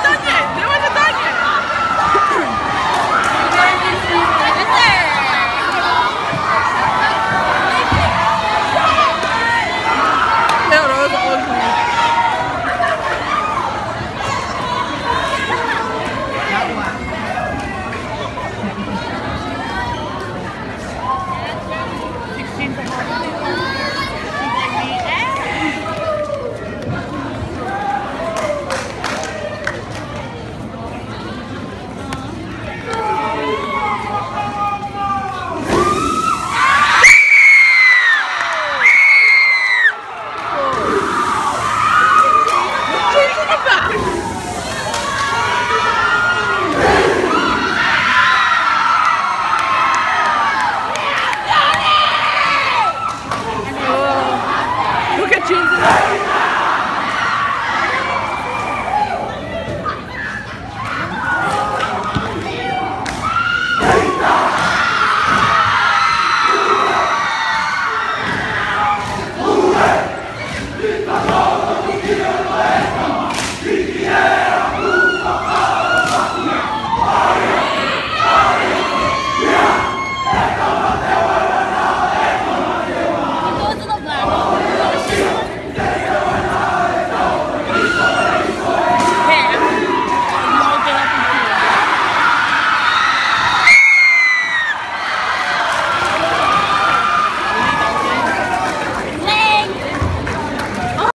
어떠니?